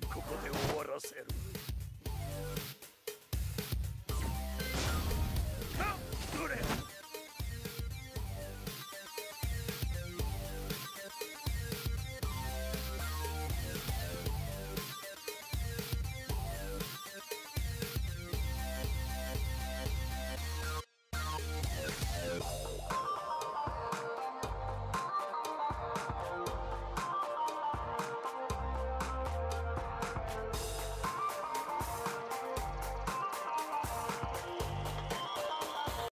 ここで終わらせる。